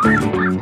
Música